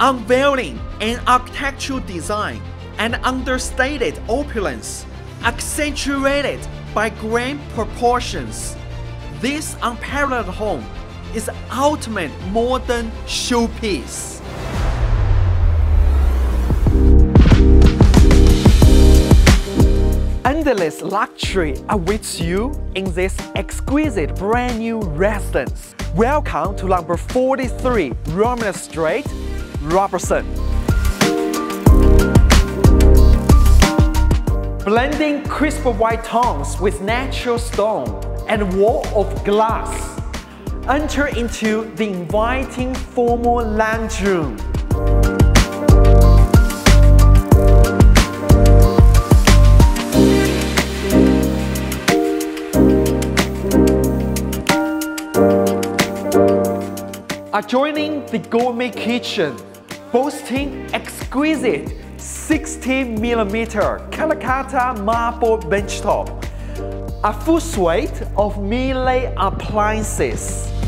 unveiling an architectural design and understated opulence, accentuated by grand proportions. This unparalleled home is ultimate modern showpiece. Endless luxury awaits you in this exquisite brand new residence. Welcome to number 43 Romulus Street, Robertson. Blending crisp white tones with natural stone and wall of glass. Enter into the inviting formal lounge room. Adjoining the gourmet kitchen, boasting exquisite 60mm Calacatta marble benchtop, a full suite of Miele appliances.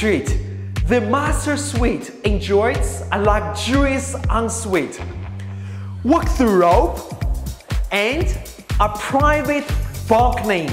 Retreat. The master suite enjoys a luxurious ensuite, walk-through and a private balcony.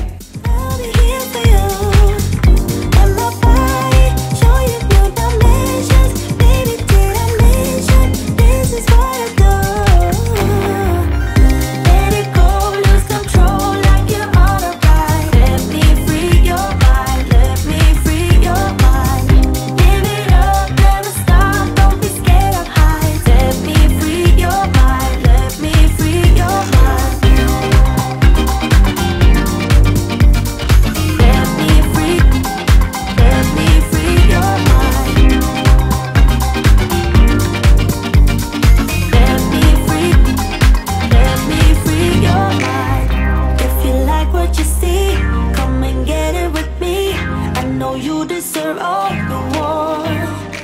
Deserve all want.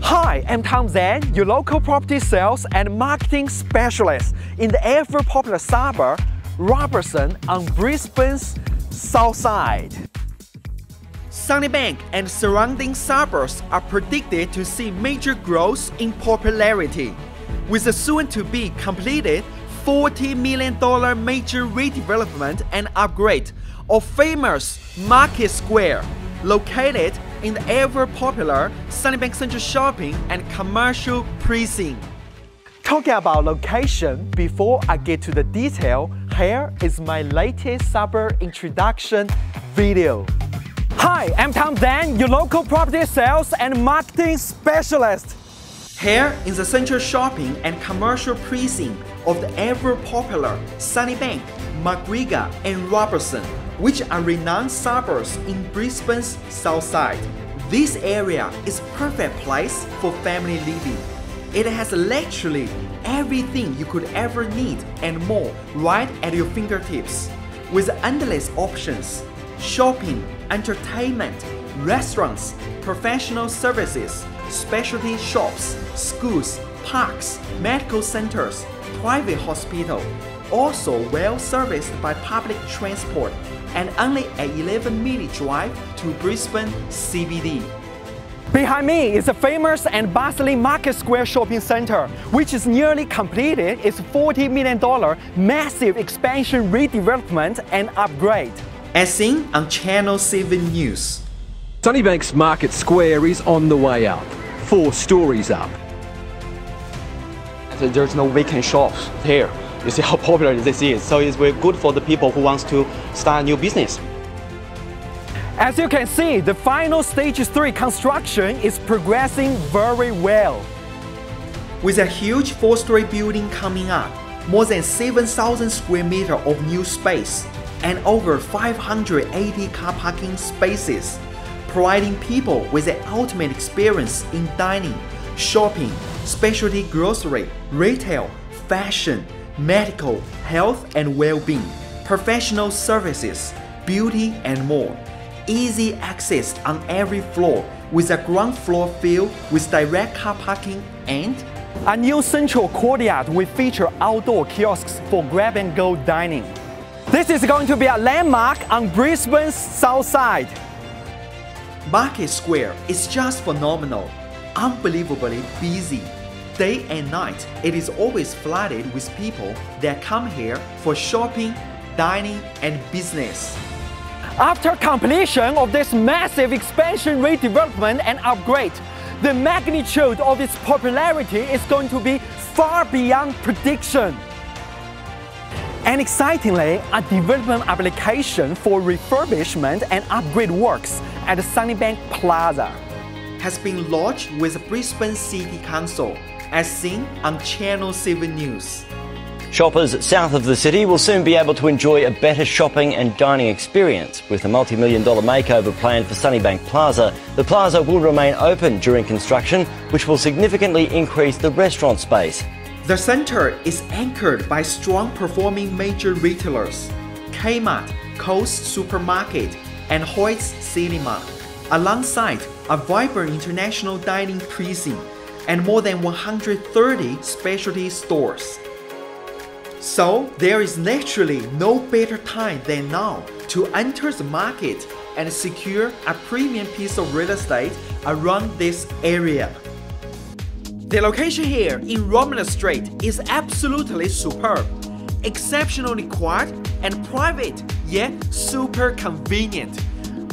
Hi, I'm Tom Zhang, your local property sales and marketing specialist in the ever popular suburb, Robertson on Brisbane's south side. Sunnybank and surrounding suburbs are predicted to see major growth in popularity, with the soon-to-be completed $40 million major redevelopment and upgrade of famous Market Square, located in the ever-popular Sunnybank Central Shopping and Commercial Precinct. Talking about location, before I get to the detail, here is my latest suburb introduction video. Hi, I'm Tom Zhang, your local property sales and marketing specialist. Here is the central shopping and commercial precinct of the ever-popular Sunnybank, MacGregor and Robertson, which are renowned suburbs in Brisbane's south side. This area is perfect place for family living. It has literally everything you could ever need and more right at your fingertips. With endless options, shopping, entertainment, restaurants, professional services, specialty shops, schools, parks, medical centers, private hospital, also well serviced by public transport and only a 11 minute drive to Brisbane CBD. Behind me is the famous and bustling Market Square Shopping Center, which is nearly completed its $40 million massive expansion redevelopment and upgrade. As seen on Channel 7 News. Sunnybank's Market Square is on the way up, four stories up. there's no vacant shops here. You see how popular this is. So it's very good for the people who wants to start a new business. As you can see, the final stage 3 construction is progressing very well. With a huge four-story building coming up, more than 7,000 square meter of new space, and over 580 car parking spaces, providing people with the ultimate experience in dining, shopping, specialty grocery, retail, fashion, medical, health and well-being, professional services, beauty and more. Easy access on every floor with a ground floor filled with direct car parking and a new central courtyard will feature outdoor kiosks for grab and go dining. This is going to be a landmark on Brisbane's south side. Market Square is just phenomenal, unbelievably busy. Day and night, it is always flooded with people that come here for shopping, dining, and business. After completion of this massive expansion redevelopment and upgrade, the magnitude of its popularity is going to be far beyond prediction. And excitingly, a development application for refurbishment and upgrade works at the Sunnybank Plaza has been lodged with Brisbane City Council, as seen on Channel 7 News. Shoppers south of the city will soon be able to enjoy a better shopping and dining experience. With a multi million dollar makeover planned for Sunnybank Plaza, the plaza will remain open during construction, which will significantly increase the restaurant space. The center is anchored by strong performing major retailers Kmart, Coles Supermarket, and Hoyts Cinema, alongside a vibrant international dining precinct and more than 130 specialty stores. So there is naturally no better time than now to enter the market and secure a premium piece of real estate around this area. The location here in Romulus Street is absolutely superb, exceptionally quiet and private, yet super convenient.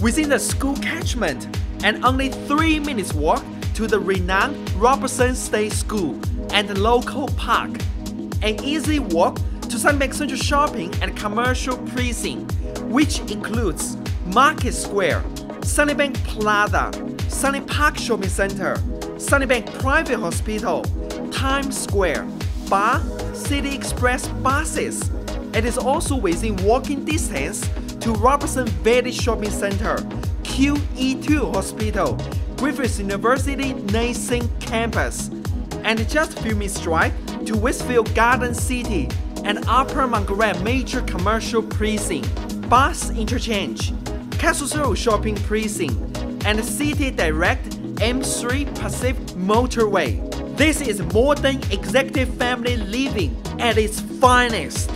Within the school catchment and only 3 minutes walk to the renowned Robertson State School and the local park. An easy walk to Sunnybank Central Shopping and Commercial Precinct, which includes Market Square, Sunnybank Plaza, Sunny Park Shopping Center, Sunnybank Private Hospital, Times Square, Bar, City Express buses. It is also within walking distance to Robertson Valley Shopping Center, QE2 Hospital, Griffith University Nathan Campus, and just a few minutes drive to Westfield Garden City and Upper Mount Gravatt Major Commercial Precinct, Bus Interchange, Kessels Road Shopping Precinct, and City Direct M3 Pacific Motorway. This is modern executive family living at its finest.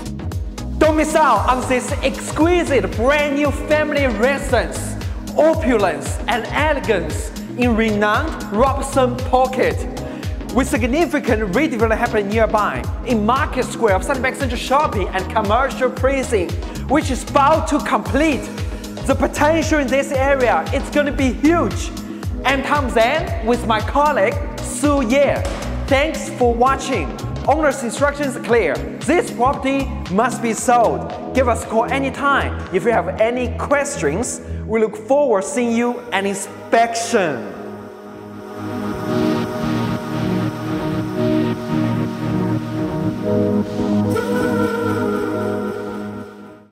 Don't miss out on this exquisite brand new family residence, opulence and elegance in renowned Robertson Pocket. With significant redevelopment happening nearby in Market Square of Sunnybank Central Shopping and Commercial Precinct, which is about to complete. The potential in this area is going to be huge. I'm Tom Zhang with my colleague Su Ye. Thanks for watching. Owner's instructions are clear. This property must be sold. Give us a call anytime if you have any questions. We look forward seeing you at inspection.